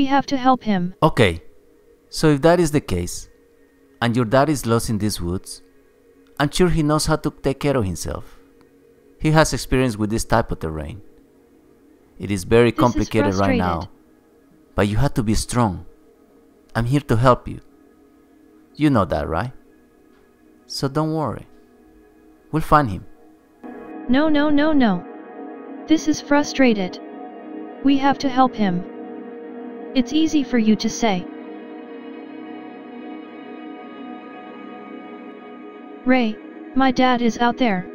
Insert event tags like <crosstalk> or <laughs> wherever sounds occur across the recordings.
We have to help him. Okay, so if that is the case, and your dad is lost in these woods, I'm sure he knows how to take care of himself. He has experience with this type of terrain. It is very This is complicated right now, but you have to be strong. I'm here to help you. You know that, right? So don't worry. We'll find him. No, no, no, no. This is frustrated. We have to help him. It's easy for you to say. Ray, my dad is out there.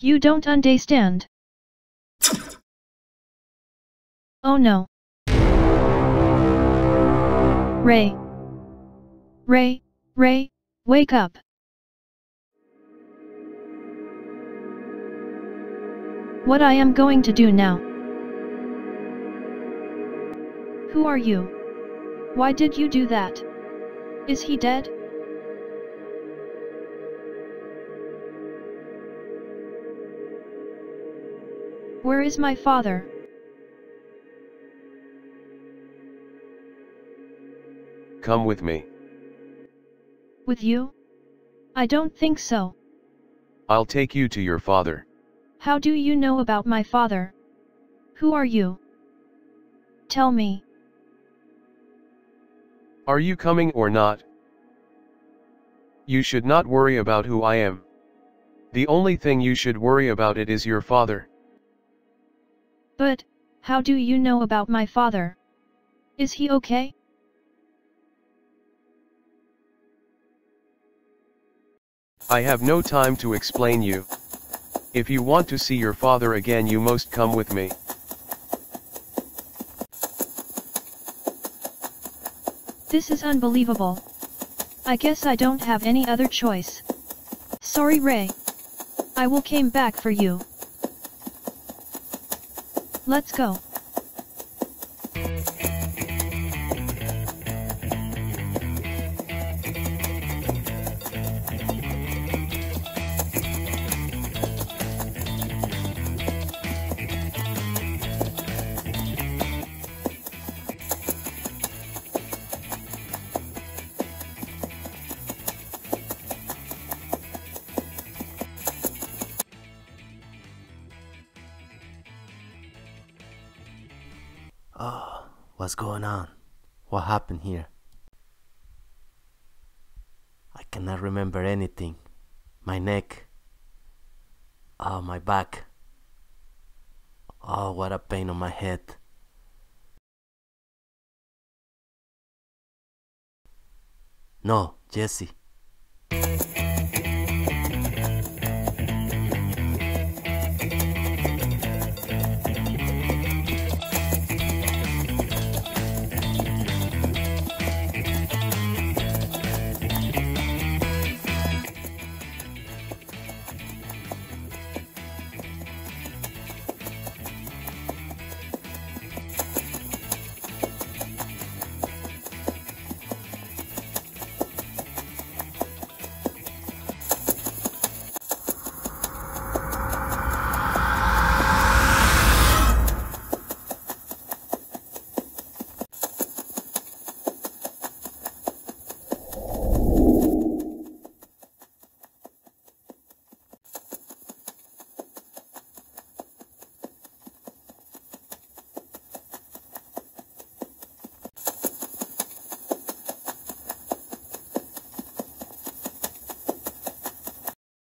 You don't understand. <laughs> Oh no. Ray. Ray, Ray, wake up. What I am going to do now? Who are you? Why did you do that? Is he dead? Where is my father? Come with me. With you? I don't think so. I'll take you to your father. How do you know about my father? Who are you? Tell me. Are you coming or not? You should not worry about who I am. The only thing you should worry about it is your father. But, how do you know about my father? Is he okay? I have no time to explain you. If you want to see your father again you must come with me. This is unbelievable. I guess I don't have any other choice. Sorry Ray. I will came back for you. Let's go. Oh, what's going on? What happened here? I cannot remember anything. My neck. Oh, my back. Oh, what a pain on my head. No, Jesse.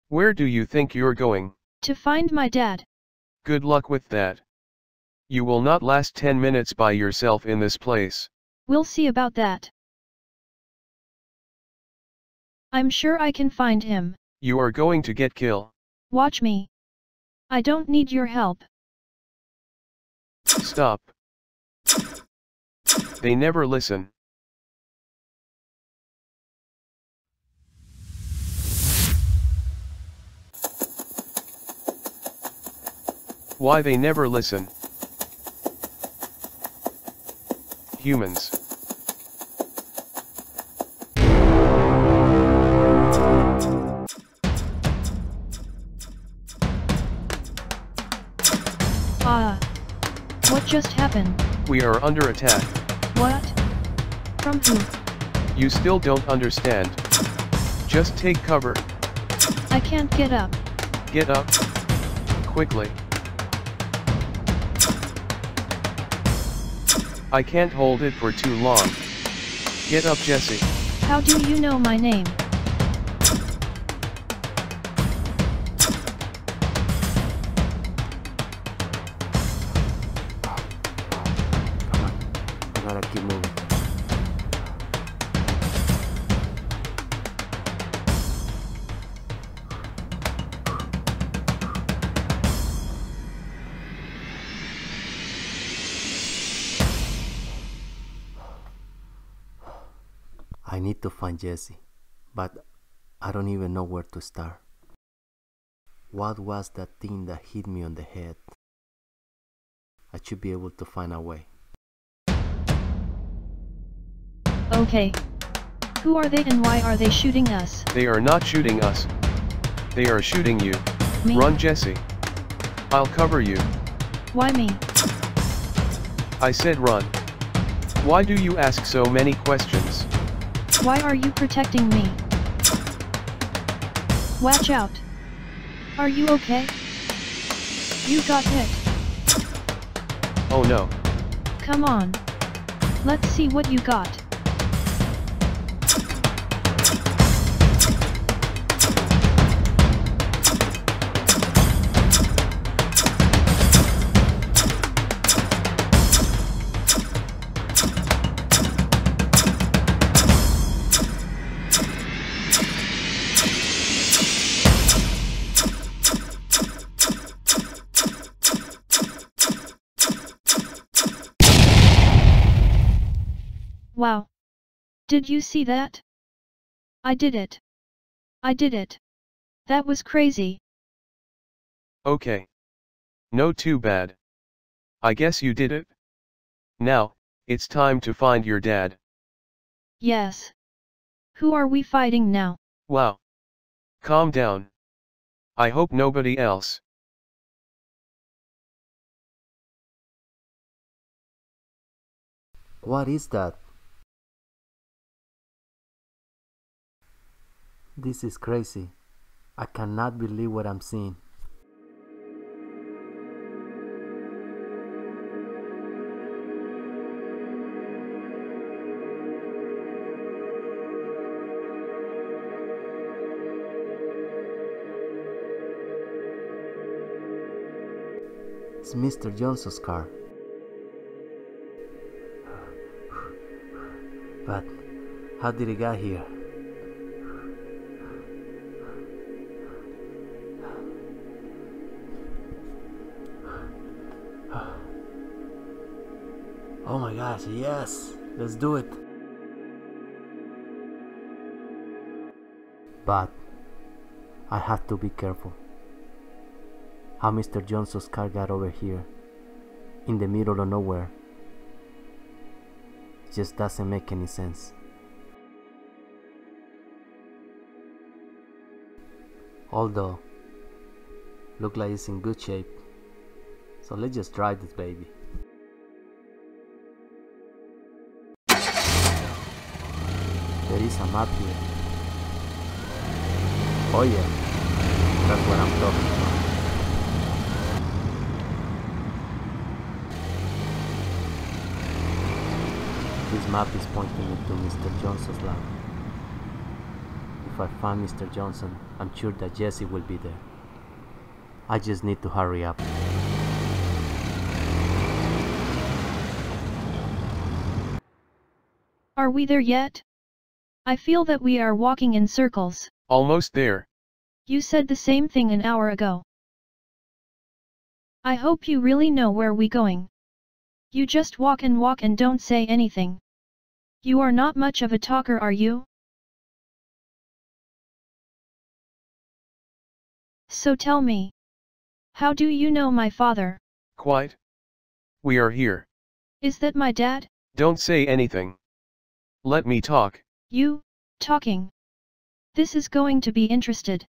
Where do you think you're going? To find my dad. Good luck with that. You will not last 10 minutes by yourself in this place. We'll see about that. I'm sure I can find him. You are going to get killed. Watch me. I don't need your help. Stop. They never listen. Why they never listen? Humans. Ah. What just happened? We are under attack. What? From who? You still don't understand. Just take cover. I can't get up. Get up. Quickly. I can't hold it for too long. Get up Jesse. How do you know my name? I need to find Jesse, but I don't even know where to start. What was that thing that hit me on the head? I should be able to find a way. Okay. Who are they and why are they shooting us? They are not shooting us. They are shooting you. Me? Run Jesse. I'll cover you. Why me? I said run. Why do you ask so many questions? Why are you protecting me? Watch out. Are you okay? You got hit. Oh no. Come on. Let's see what you got. Wow. Did you see that? I did it. I did it. That was crazy. Okay. No too bad. I guess you did it. Now, it's time to find your dad. Yes. Who are we fighting now? Wow. Calm down. I hope nobody else. What is that? This is crazy. I cannot believe what I'm seeing. It's Mr. Johnson's car. <sighs> But how did he get here? Oh my gosh, yes! Let's do it! But I have to be careful. How Mr. Johnson's car got over here in the middle of nowhere just doesn't make any sense. Although, look like it's in good shape. So let's just drive this baby. Oh that's what I'm talking about. This map is pointing me to Mr. Johnson's lab. If I find Mr. Johnson, I'm sure that Jesse will be there. I just need to hurry up. Are we there yet? I feel that we are walking in circles. Almost there. You said the same thing an hour ago. I hope you really know where we going. You just walk and walk and don't say anything. You are not much of a talker are you? So tell me. How do you know my father? Quite. We are here. Is that my dad? Don't say anything. Let me talk. You, talking. This is going to be interested.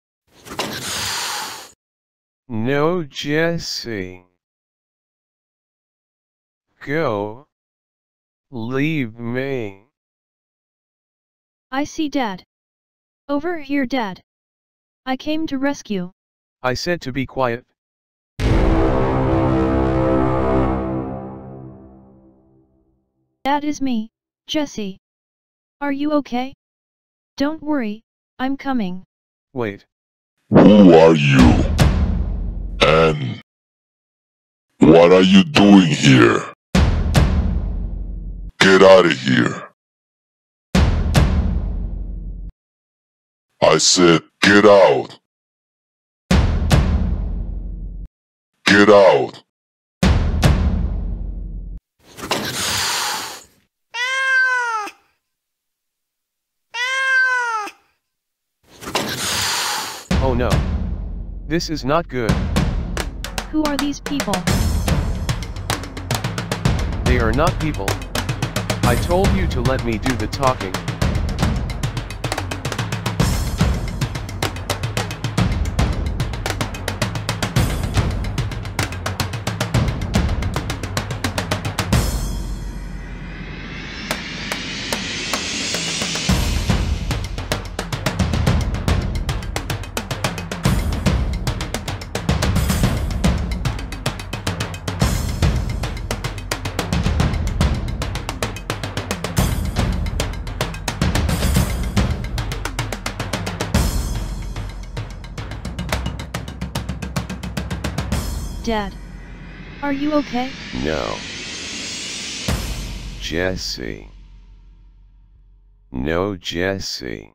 No, Jesse. go. Leave me. I see dad. Over here dad. I came to rescue. I said to be quiet. That is me, Jesse. Are you okay? Don't worry, I'm coming. Wait. Who are you? And what are you doing here? Get out of here. I said, get out. Get out. No. This is not good. Who are these people? They are not people. I told you to let me do the talking. Dad. Are you okay? No. Jesse. No, Jesse.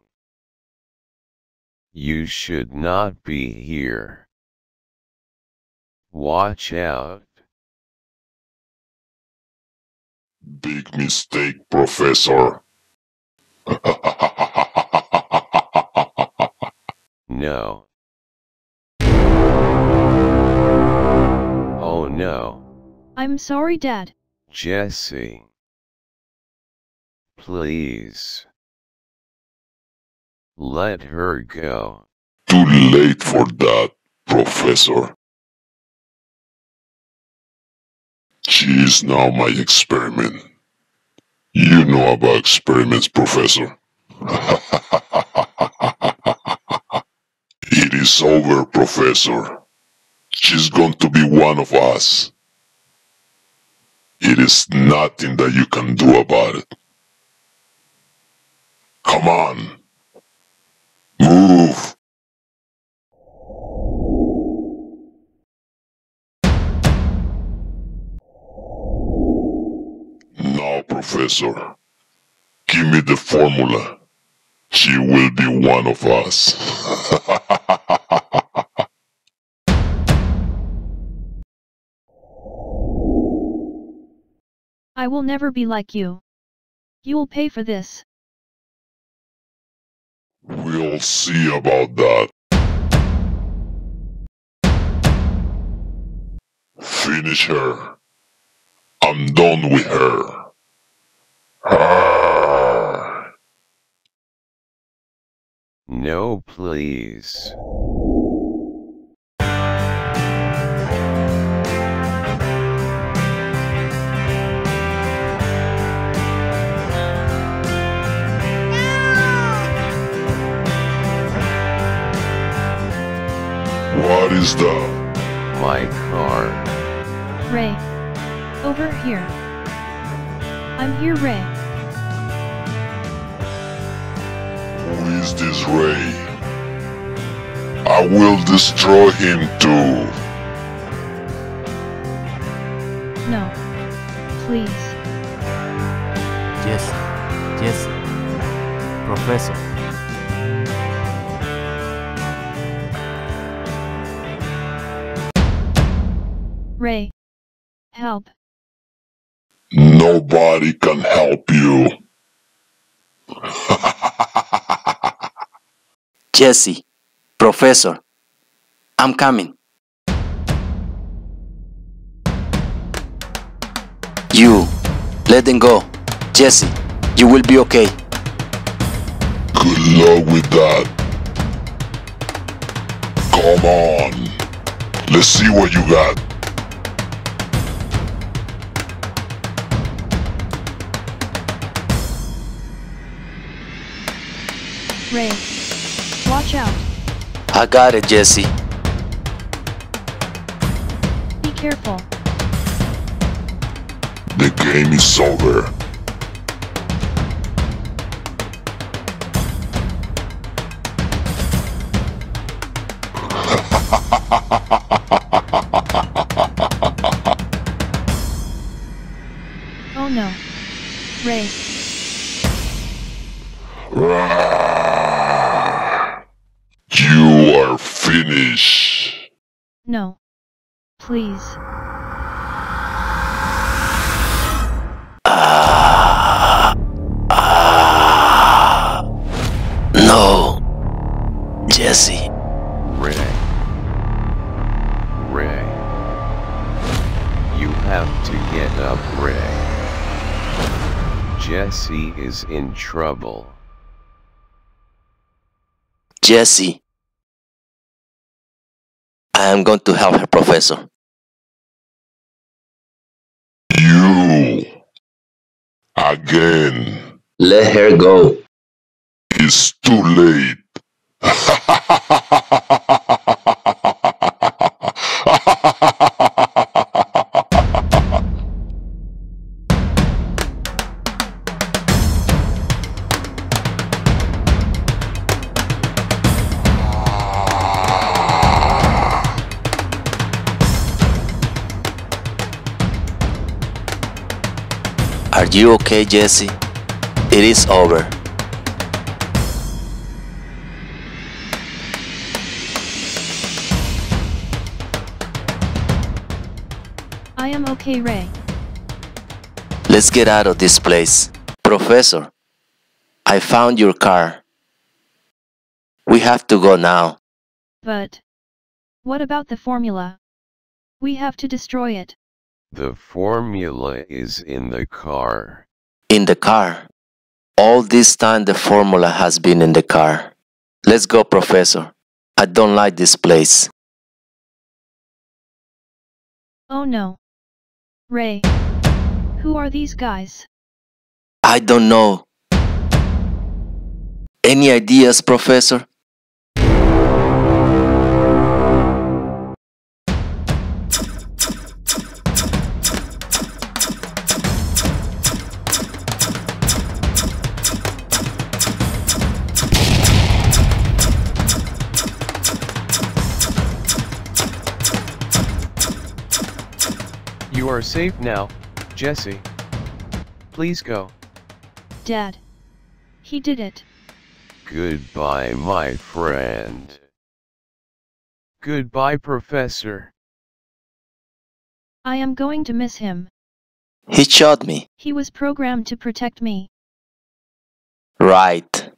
You should not be here. Watch out. Big mistake, Professor. <laughs> No. No, I'm sorry dad. Jesse. Please. Let her go. Too late for that, Professor. She is now my experiment. You know about experiments, Professor. <laughs> it is over, Professor. She's going to be one of us. It is nothing that you can do about it. Come on. Move. Now, Professor, give me the formula. She will be one of us. <laughs> I will never be like you. You will pay for this. we'll see about that. Finish her. I'm done with her. Arrgh. No, please. Is that? My car. Ray. Over here. I'm here Ray. Who is this Ray? I will destroy him too. No. Please. Yes. Yes. Professor. Ray. Help. Nobody can help you. <laughs> Jesse, Professor, I'm coming. You, let them go. Jesse, you will be okay. Good luck with that. Come on. Let's see what you got. Ray. Watch out. I got it, Jesse. Be careful. The game is over. ha ha ha ha ha No. Jesse. Ray. Ray. You have to get up, Ray. Jesse is in trouble. Jesse. I am going to help her, Professor. You. Again. Let her go. It's too late. Are you okay, Jesse? It is over. Let's get out of this place. Professor, I found your car. We have to go now. But. What about the formula? We have to destroy it. The formula is in the car. In the car. All this time the formula has been in the car. Let's go, Professor. I don't like this place. Oh no. Ray. Who are these guys? I don't know. Any ideas, Professor? You are safe now, Jesse. Please go. Dad. He did it. Goodbye, my friend. Goodbye, Professor. I am going to miss him. He shot me. He was programmed to protect me. Right.